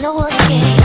No escape.